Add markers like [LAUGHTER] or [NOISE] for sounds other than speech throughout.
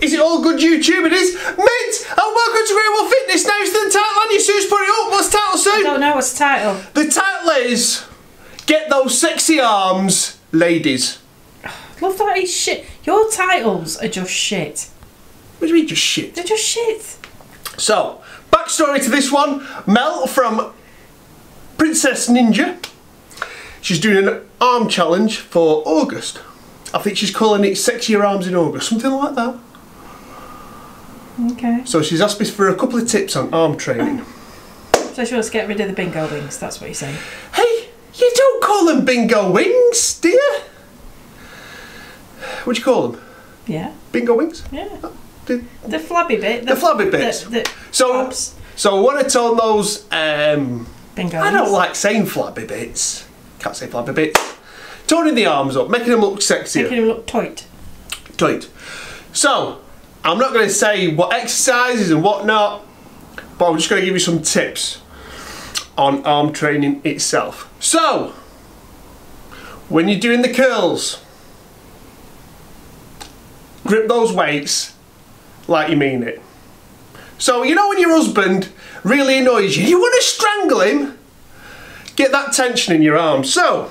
Is it all good YouTube? It is. Mint! And welcome to Grey Wolf Fitness. Now it's the title on you, Sue's put it up. What's the title, Sue? I don't know what's the title. The title is Get Those Sexy Arms, Ladies. [SIGHS] Love that is shit. Your titles are just shit. What do you mean, just shit? They're just shit. So, backstory to this one Mel from Princess Ninja. She's doing an arm challenge for August. I think she's calling it Sexier Arms in August, something like that. Okay. So she's asked me for a couple of tips on arm training. [LAUGHS] So she wants to get rid of the bingo wings. That's what you're saying. Hey, you don't call them bingo wings, do you? What do you call them? Yeah. Bingo wings? Yeah. The- The flabby bit. The flabby bits. The, the So, flabs. so when I told those, um, Bingo I don't wings. like saying flabby bits. Can't say flabby bits. Toning the arms up, making them look sexier. Making them look tight. Tight. So, I'm not going to say what exercises and whatnot, but I'm just going to give you some tips on arm training itself. So, when you're doing the curls, grip those weights like you mean it. So, you know when your husband really annoys you, you want to strangle him, get that tension in your arms. So,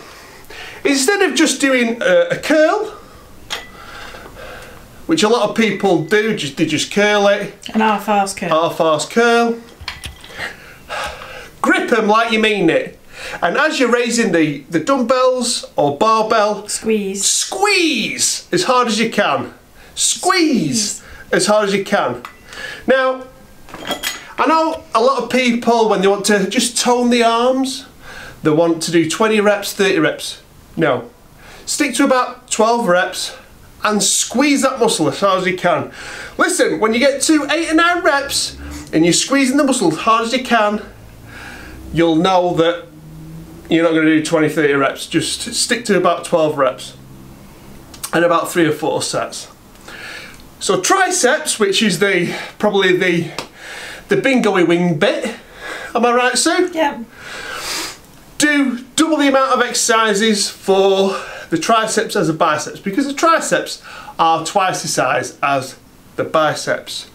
instead of just doing a, a curl, which a lot of people do, just they just curl it, An half-arse curl. half-arse curl. Grip them like you mean it. And as you're raising the, the dumbbells or barbell, Squeeze. squeeze as hard as you can. Squeeze as hard as you can. Now, I know a lot of people, when they want to just tone the arms, they want to do 20 reps, 30 reps. No. Stick to about 12 reps and squeeze that muscle as hard as you can. Listen, when you get to 8 or 9 reps and you're squeezing the muscle as hard as you can, you'll know that you're not going to do 20, 30 reps. Just stick to about 12 reps and about 3 or 4 sets. So triceps, which is the probably the the bingo wing bit. Am I right, Sue? Yeah. do double the amount of exercises for the triceps as the biceps because the triceps are twice the size as the biceps.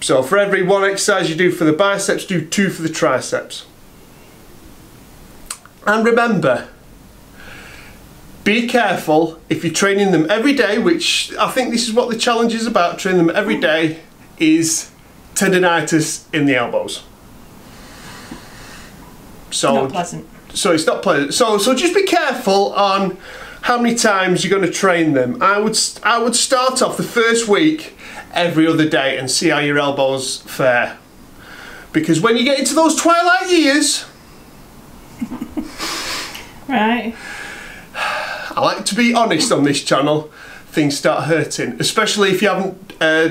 So for every one exercise you do for the biceps, do two for the triceps. And remember, be careful if you're training them every day, which I think this is what the challenge is about, training them every day, is tendonitis in the elbows. So Not pleasant. So it's not pleasant. So so just be careful on how many times you're going to train them. I would I would start off the first week every other day and see how your elbows fare. Because when you get into those twilight years, [LAUGHS] Right. I like to be honest on this channel. Things start hurting, especially if you haven't uh,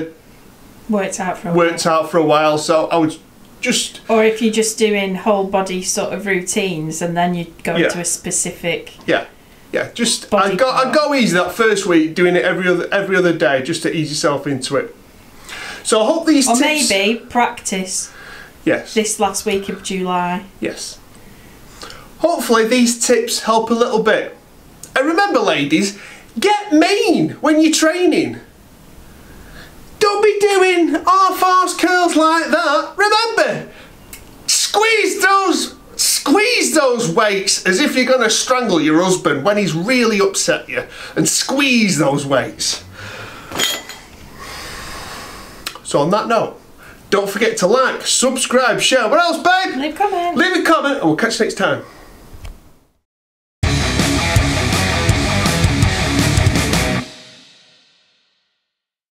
Worked out for a worked out for a while. So I would just Or if you're just doing whole body sort of routines and then you go Yeah. into a specific. yeah, yeah, just I go I go easy that first week, doing it every other every other day, just to ease yourself into it. So I hope these Or tips. maybe practice Yes. this last week of July. Yes. Hopefully these tips help a little bit. And remember, ladies, get mean when you're training. Doing half-arse curls like that. Remember, squeeze those, squeeze those weights as if you're going to strangle your husband when he's really upset you, and squeeze those weights. So on that note, don't forget to like, subscribe, share. What else, babe? Leave a comment. Leave a comment and we'll catch you next time.